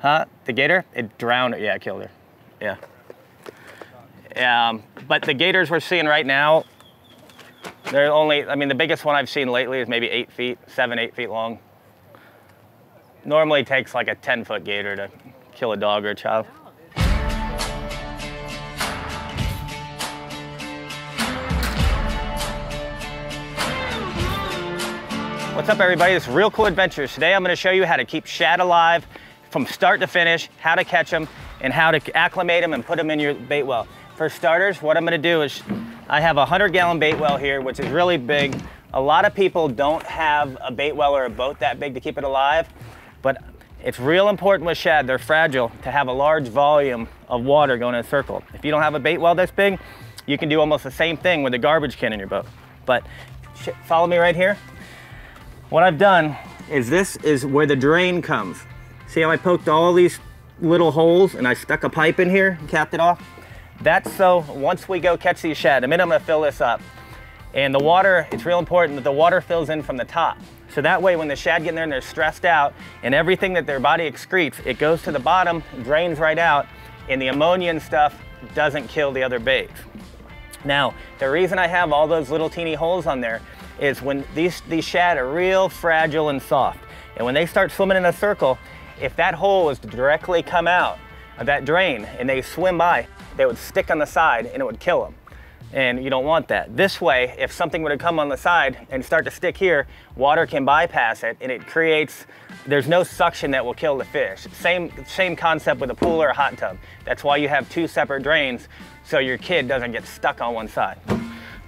Huh? The gator? It drowned. Yeah, it killed her. Yeah. Um, but the gators we're seeing right now, they're only, I mean, the biggest one I've seen lately is maybe eight feet, seven, eight feet long. Normally takes like a 10 foot gator to kill a dog or a child. What's up everybody? Is Reel Cool Adventures. Today I'm gonna show you how to keep shad alive from start to finish, how to catch them, and how to acclimate them and put them in your bait well. For starters, what I'm gonna do is, I have a 100 gallon bait well here, which is really big. A lot of people don't have a bait well or a boat that big to keep it alive, but it's real important with shad, they're fragile, to have a large volume of water going in a circle. If you don't have a bait well this big, you can do almost the same thing with a garbage can in your boat. But follow me right here. What I've done is this is where the drain comes. See how I poked all these little holes and I stuck a pipe in here and capped it off? That's so once we go catch these shad, a minute I'm gonna fill this up. And the water, it's real important that the water fills in from the top. So that way when the shad get in there and they're stressed out and everything that their body excretes, it goes to the bottom, drains right out, and the ammonia and stuff doesn't kill the other baits. Now, the reason I have all those little teeny holes on there is when these, these shad are real fragile and soft. And when they start swimming in a circle, if that hole was to directly come out of that drain and they swim by, they would stick on the side and it would kill them. And you don't want that. This way, if something were to come on the side and start to stick here, water can bypass it and it creates, there's no suction that will kill the fish. Same, same concept with a pool or a hot tub. That's why you have two separate drains so your kid doesn't get stuck on one side.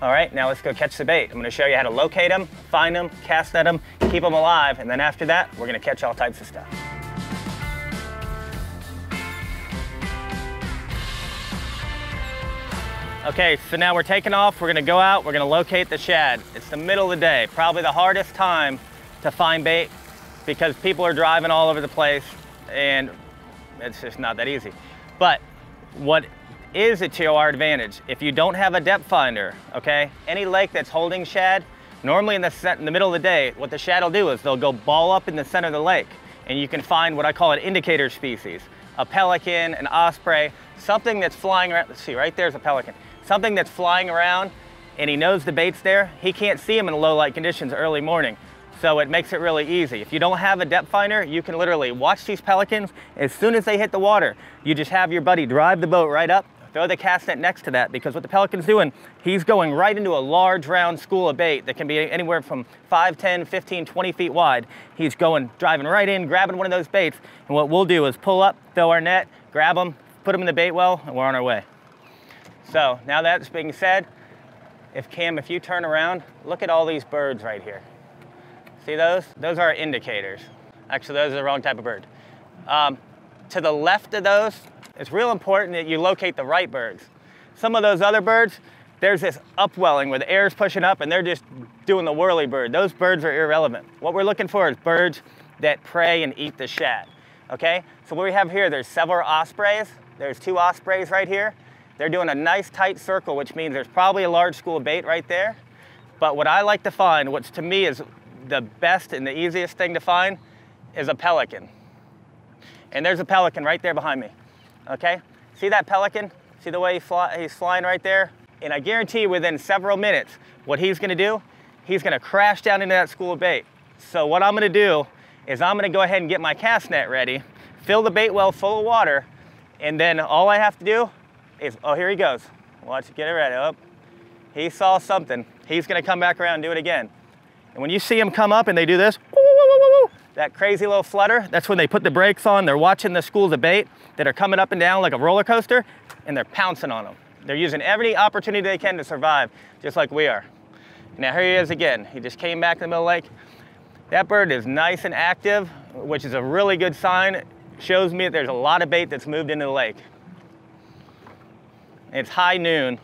All right, now let's go catch the bait. I'm gonna show you how to locate them, find them, cast at them, keep them alive, and then after that, we're gonna catch all types of stuff. Okay, so now we're taking off. We're gonna go out, we're gonna locate the shad. It's the middle of the day, probably the hardest time to find bait because people are driving all over the place and it's just not that easy. But what is it to our advantage. If you don't have a depth finder, okay, any lake that's holding shad, normally in the, in the middle of the day, what the shad will do is they'll go ball up in the center of the lake and you can find what I call an indicator species, a pelican, an osprey, something that's flying around, let's see, right there's a pelican, something that's flying around and he knows the bait's there, he can't see him in low light conditions early morning. So it makes it really easy. If you don't have a depth finder, you can literally watch these pelicans. As soon as they hit the water, you just have your buddy drive the boat right up, throw the cast net next to that because what the Pelican's doing, he's going right into a large round school of bait that can be anywhere from 5, 10, 15, 20 feet wide. He's going, driving right in, grabbing one of those baits. And what we'll do is pull up, throw our net, grab them, put them in the bait well, and we're on our way. So now that's being said, if Cam, if you turn around, look at all these birds right here. See those? Those are indicators. Actually, those are the wrong type of bird. Um, to the left of those, it's real important that you locate the right birds. Some of those other birds, there's this upwelling where the air is pushing up and they're just doing the whirly bird. Those birds are irrelevant. What we're looking for is birds that prey and eat the shad, okay? So what we have here, there's several ospreys. There's two ospreys right here. They're doing a nice tight circle, which means there's probably a large school of bait right there. But what I like to find, which to me is the best and the easiest thing to find, is a pelican. And there's a pelican right there behind me okay? See that pelican? See the way he fly, he's flying right there? And I guarantee within several minutes, what he's gonna do, he's gonna crash down into that school of bait. So what I'm gonna do is I'm gonna go ahead and get my cast net ready, fill the bait well full of water, and then all I have to do is, oh, here he goes. Watch, get it ready. Up. He saw something. He's gonna come back around and do it again. And when you see him come up and they do this, that crazy little flutter, that's when they put the brakes on, they're watching the schools of bait that are coming up and down like a roller coaster, and they're pouncing on them. They're using every opportunity they can to survive, just like we are. Now here he is again. He just came back to the middle of the lake. That bird is nice and active, which is a really good sign. It shows me that there's a lot of bait that's moved into the lake. It's high noon.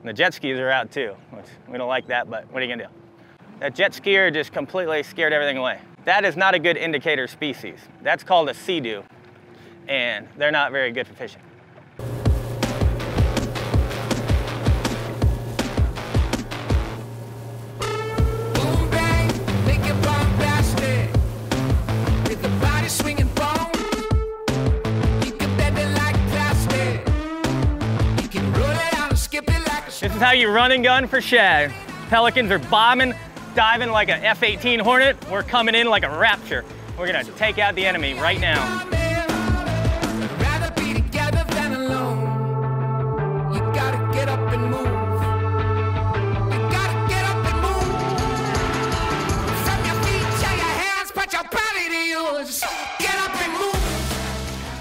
And the jet skis are out too, which we don't like that, but what are you gonna do? That jet skier just completely scared everything away. That is not a good indicator species. That's called a sea-doo, and they're not very good for fishing. Is how you run and gun for shad. Pelicans are bombing, diving like a F-18 Hornet. We're coming in like a Raptor. We're gonna take out the enemy right now.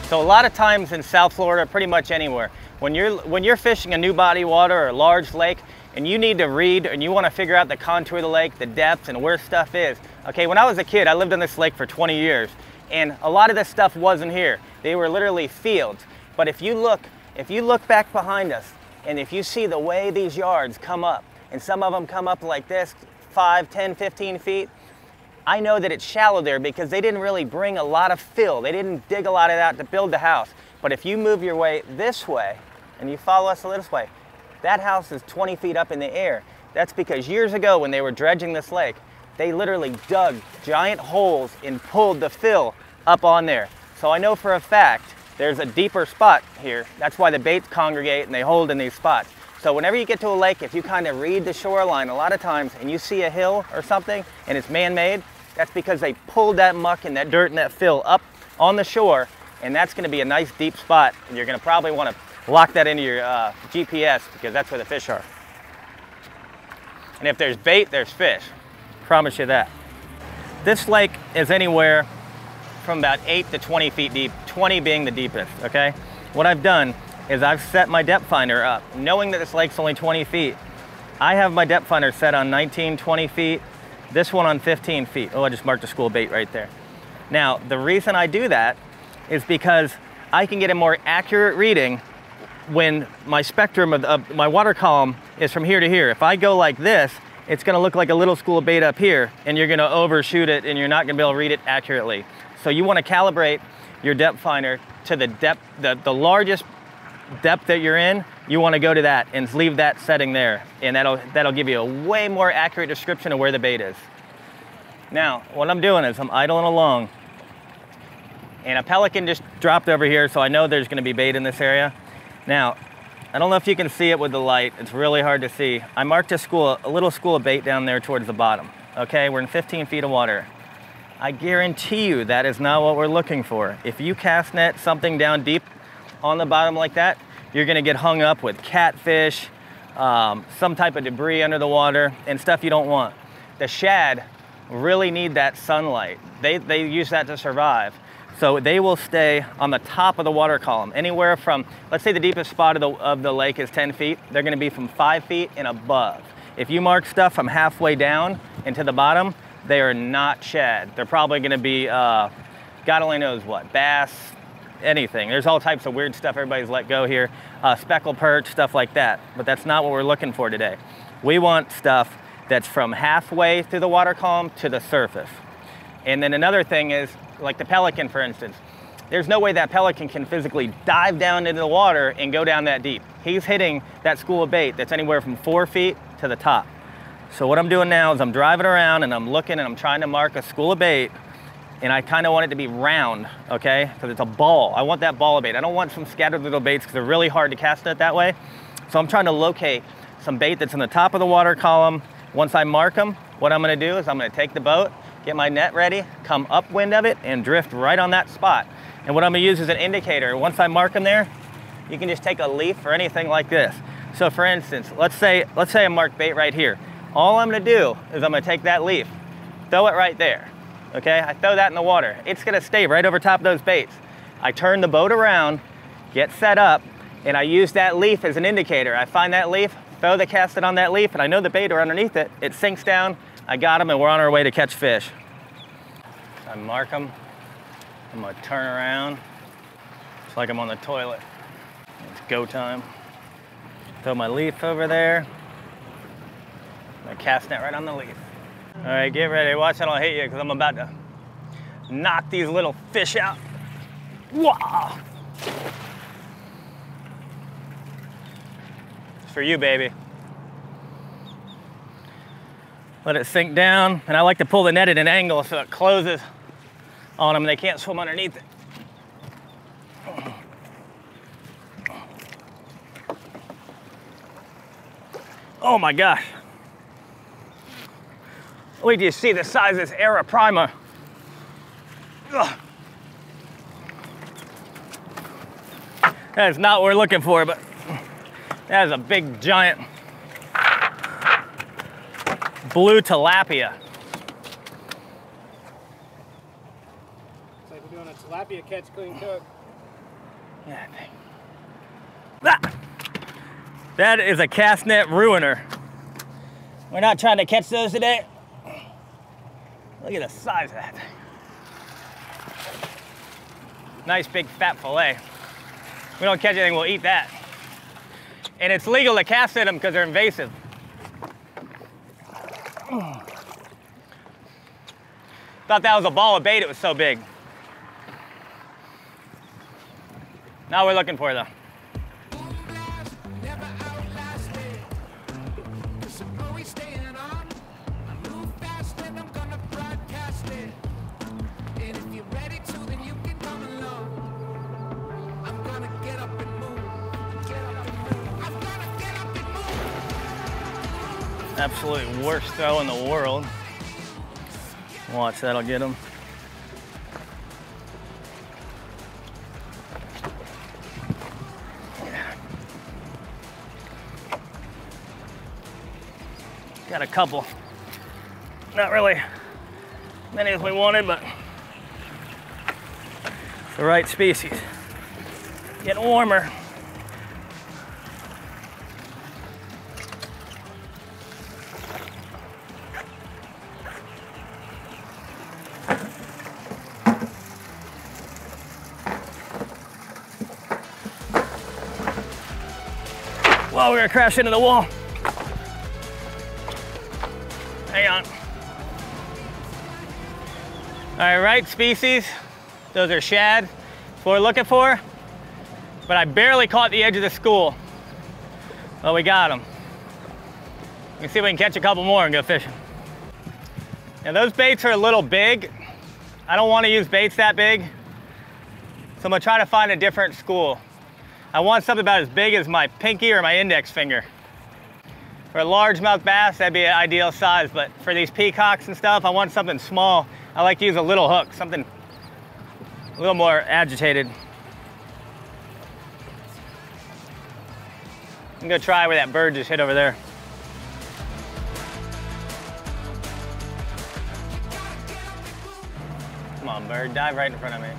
So a lot of times in South Florida, pretty much anywhere, when you're, when you're fishing a new body water or a large lake and you need to read and you want to figure out the contour of the lake, the depth and where stuff is. Okay, when I was a kid, I lived on this lake for 20 years and a lot of this stuff wasn't here. They were literally fields. But if you look, if you look back behind us and if you see the way these yards come up and some of them come up like this, 5, 10, 15 feet, I know that it's shallow there because they didn't really bring a lot of fill. They didn't dig a lot of that to build the house. But if you move your way this way and you follow us this way, that house is 20 feet up in the air. That's because years ago when they were dredging this lake, they literally dug giant holes and pulled the fill up on there. So I know for a fact there's a deeper spot here. That's why the baits congregate and they hold in these spots. So whenever you get to a lake, if you kind of read the shoreline a lot of times and you see a hill or something and it's man-made, that's because they pulled that muck and that dirt and that fill up on the shore, and that's gonna be a nice deep spot, and you're gonna probably wanna lock that into your uh, GPS because that's where the fish are. And if there's bait, there's fish. Promise you that. This lake is anywhere from about 8 to 20 feet deep, 20 being the deepest, okay? What I've done is I've set my depth finder up. Knowing that this lake's only 20 feet, I have my depth finder set on 19, 20 feet, this one on 15 feet. Oh, I just marked a school bait right there. Now, the reason I do that is because I can get a more accurate reading when my spectrum of, my water column is from here to here. If I go like this, it's gonna look like a little school of bait up here and you're gonna overshoot it and you're not gonna be able to read it accurately. So you wanna calibrate your depth finder to the depth, the, the largest depth that you're in, you want to go to that and leave that setting there. And that'll, that'll give you a way more accurate description of where the bait is. Now, what I'm doing is I'm idling along and a pelican just dropped over here, so I know there's gonna be bait in this area. Now, I don't know if you can see it with the light. It's really hard to see. I marked a school, a little school of bait down there towards the bottom. Okay, we're in 15 feet of water. I guarantee you that is not what we're looking for. If you cast net something down deep on the bottom like that, you're gonna get hung up with catfish, um, some type of debris under the water, and stuff you don't want. The shad really need that sunlight. They, they use that to survive. So they will stay on the top of the water column, anywhere from, let's say the deepest spot of the, of the lake is 10 feet, they're gonna be from five feet and above. If you mark stuff from halfway down into the bottom, they are not shad. They're probably gonna be, uh, God only knows what, bass, anything. There's all types of weird stuff everybody's let go here, uh, speckle perch, stuff like that. But that's not what we're looking for today. We want stuff that's from halfway through the water column to the surface. And then another thing is, like the pelican, for instance, there's no way that pelican can physically dive down into the water and go down that deep. He's hitting that school of bait that's anywhere from four feet to the top. So what I'm doing now is I'm driving around and I'm looking and I'm trying to mark a school of bait and I kind of want it to be round, okay? Because it's a ball. I want that ball of bait. I don't want some scattered little baits because they're really hard to cast it that way. So I'm trying to locate some bait that's in the top of the water column. Once I mark them, what I'm gonna do is I'm gonna take the boat, get my net ready, come upwind of it, and drift right on that spot. And what I'm gonna use is an indicator. Once I mark them there, you can just take a leaf or anything like this. So for instance, let's say, let's say I mark bait right here. All I'm gonna do is I'm gonna take that leaf, throw it right there okay? I throw that in the water. It's gonna stay right over top of those baits. I turn the boat around, get set up, and I use that leaf as an indicator. I find that leaf, throw the cast net on that leaf, and I know the bait are underneath it. It sinks down, I got them, and we're on our way to catch fish. I mark them, I'm gonna turn around. It's like I'm on the toilet. It's go time. Throw my leaf over there. I cast net right on the leaf. All right, get ready. Watch I don't hit you because I'm about to knock these little fish out. Wow. It's for you, baby. Let it sink down, and I like to pull the net at an angle so it closes on them and they can't swim underneath it. Oh my gosh. Wait till you see the size of this Era Prima. Ugh. That is not what we're looking for, but that is a big giant blue tilapia. It's like we're doing a tilapia catch, clean, cook. Yeah, dang. Ah! That is a cast net ruiner. We're not trying to catch those today. Look at the size of that thing. Nice big fat fillet. We don't catch anything, we'll eat that. And it's legal to cast net them because they're invasive. Thought that was a ball of bait, it was so big. Now we're looking for though. Absolute worst throw in the world. Watch, that'll get him. Got a couple. Not really many as we wanted, but the right species. Getting warmer. Well, we're gonna crash into the wall. Hang on. All right, right species. Those are shad. That's what we're looking for. But I barely caught the edge of the school. Well, we got them. Let's see if we can catch a couple more and go fishing. Now those baits are a little big. I don't want to use baits that big. So I'm gonna try to find a different school. I want something about as big as my pinky or my index finger. For a largemouth bass, that'd be an ideal size, but for these peacocks and stuff, I want something small. I like to use a little hook, something a little more agitated. I'm gonna try where that bird just hit over there. Come on, bird, dive right in front of me.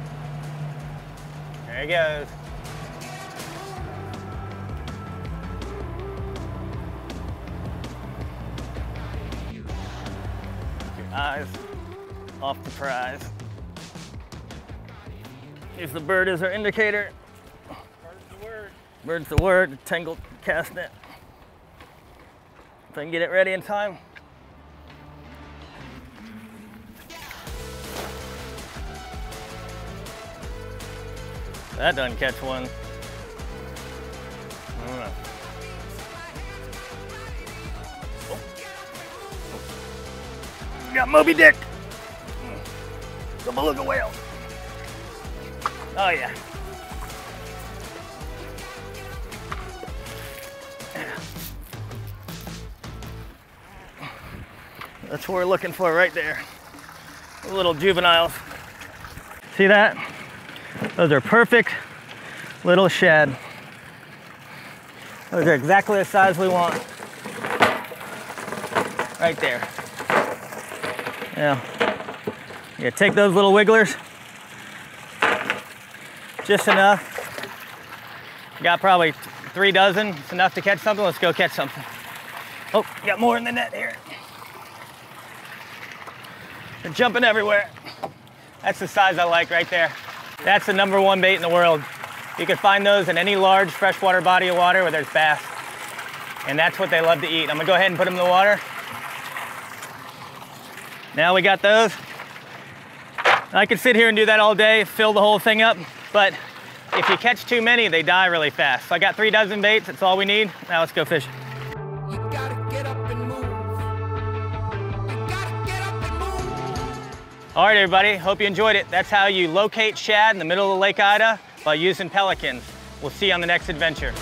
There he goes. Off the prize. If the bird is our indicator, Bird's the word. bird's the word, tangled cast net. If I can get it ready in time. That doesn't catch one. Know. Oh. oh. Got Moby Dick. The beluga whale. Oh yeah. That's what we're looking for right there. The little juveniles. See that? Those are perfect little shad. Those are exactly the size we want. Right there. Yeah. Yeah, take those little wigglers. Just enough. Got probably three dozen. It's enough to catch something. Let's go catch something. Oh, got more in the net here. They're jumping everywhere. That's the size I like right there. That's the number one bait in the world. You can find those in any large freshwater body of water where there's bass. And that's what they love to eat. I'm gonna go ahead and put them in the water. Now we got those. I could sit here and do that all day, fill the whole thing up, but if you catch too many, they die really fast. So I got three dozen baits, that's all we need. Now let's go fishing. You gotta get up and move. You gotta get up and move. All right, everybody, hope you enjoyed it. That's how you locate shad in the middle of Lake Ida by using pelicans. We'll see you on the next adventure.